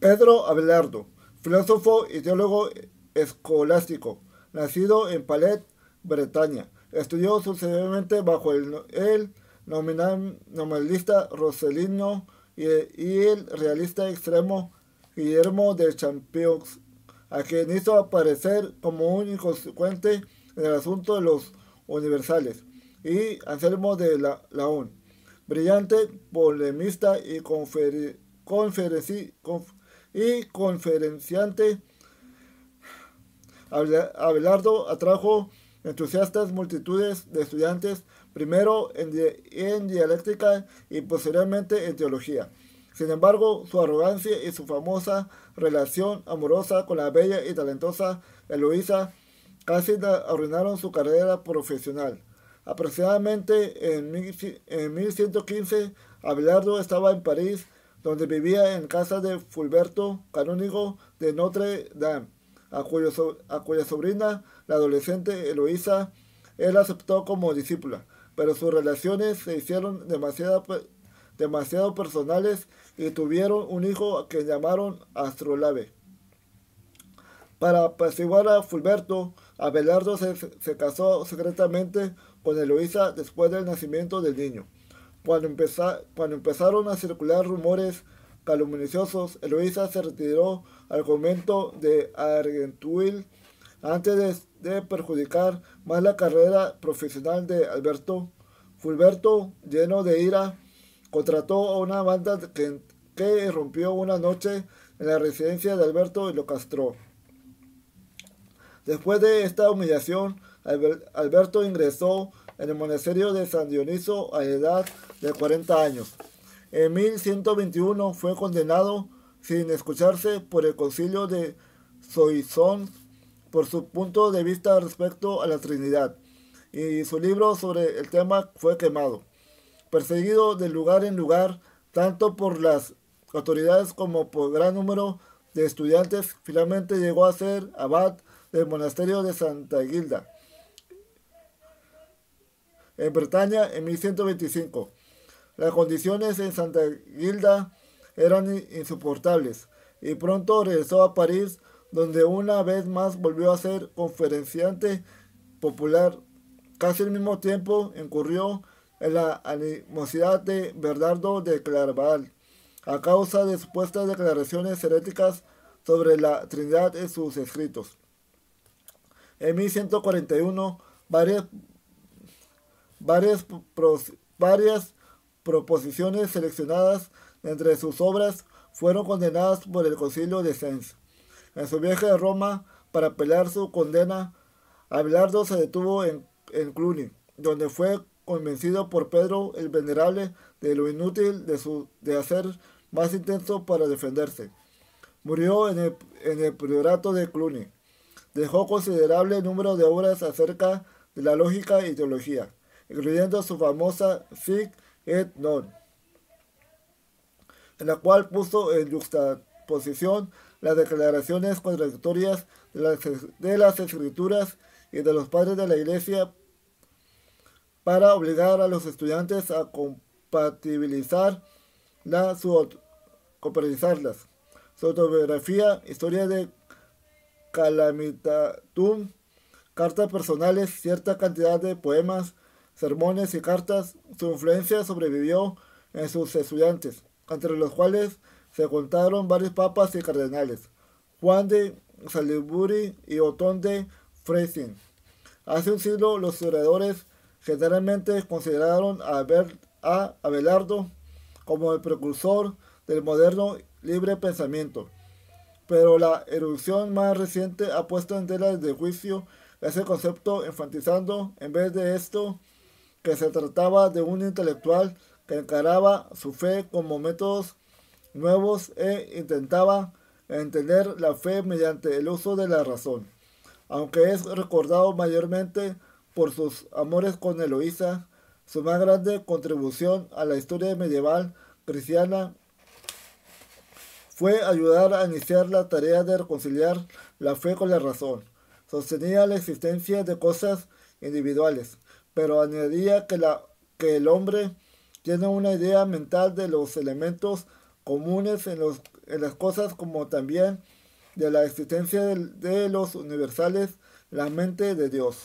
Pedro Abelardo, filósofo y teólogo escolástico, nacido en Palet, Bretaña. Estudió sucesivamente bajo el, el nominalista Roselino y, el realista extremo Guillermo de Champions, a quien hizo aparecer como un inconsecuente en el asunto de los universales, y Anselmo de la, brillante polemista y conferenci, y conferenciante, Abelardo atrajo entusiastas multitudes de estudiantes, primero en, en, dialéctica y posteriormente en teología. Sin embargo, su arrogancia y su famosa relación amorosa con la bella y talentosa Eloísa casi arruinaron su carrera profesional. Aproximadamente en, en 1115, Abelardo estaba en París donde vivía en casa de Fulberto, canónigo de Notre Dame, a, cuya sobrina, la adolescente Eloísa, él aceptó como discípula, pero sus relaciones se hicieron demasiado, demasiado personales y tuvieron un hijo que llamaron Astrolabe. Para apaciguar a Fulberto, Abelardo se, se casó secretamente con Eloísa después del nacimiento del niño. Cuando, cuando empezaron a circular rumores calumniosos, Eloísa se retiró al convento de Argentuil antes de, perjudicar más la carrera profesional de Alberto. Fulberto, lleno de ira, contrató a una banda que, que rompió una noche en la residencia de Alberto y lo castró. Después de esta humillación, Alberto ingresó en el monasterio de San Dioniso a edad de 40 años. En 1121 fue condenado sin escucharse por el concilio de Soissons por su punto de vista respecto a la Trinidad, y su libro sobre el tema fue quemado. Perseguido de lugar en lugar, tanto por las autoridades como por gran número de estudiantes, finalmente llegó a ser abad del monasterio de Santa Gilda en Bretaña en 1125. Las condiciones en Santa Gilda eran insoportables y pronto regresó a París donde una vez más volvió a ser conferenciante popular. Casi al mismo tiempo incurrió en la animosidad de Bernardo de Claraval a causa de supuestas declaraciones heréticas sobre la Trinidad en sus escritos. En 1141, varias varias, varias proposiciones seleccionadas entre sus obras fueron condenadas por el concilio de Sens. En su viaje a Roma para apelar su condena, Abelardo se detuvo en, en Cluny, donde fue convencido por Pedro el Venerable de lo inútil de, su, de hacer más intenso para defenderse. Murió en el, en el priorato de Cluny. Dejó considerable número de obras acerca de la lógica y teología incluyendo su famosa Sig et Non, en la cual puso en juxtaposición las declaraciones contradictorias de las, escrituras y de los padres de la iglesia para obligar a los estudiantes a compatibilizarlas. Su autobiografía, historia de Calamitatum, cartas personales, cierta cantidad de poemas, sermones y cartas, su influencia sobrevivió en sus estudiantes, entre los cuales se contaron varios papas y cardenales, Juan de Salisbury y Otón de Freising. Hace un siglo los historiadores generalmente consideraron a, a Abelardo como el precursor del moderno libre pensamiento, pero la erupción más reciente ha puesto en tela de juicio ese concepto enfatizando en vez de esto que se trataba de un intelectual que encaraba su fe como métodos nuevos e intentaba entender la fe mediante el uso de la razón. Aunque es recordado mayormente por sus amores con Eloísa, su más grande contribución a la historia medieval cristiana fue ayudar a iniciar la tarea de reconciliar la fe con la razón. Sostenía la existencia de cosas individuales, pero añadía que, la, que el hombre tiene una idea mental de los elementos comunes en los, en las cosas como también de la existencia de, de los universales, la mente de Dios.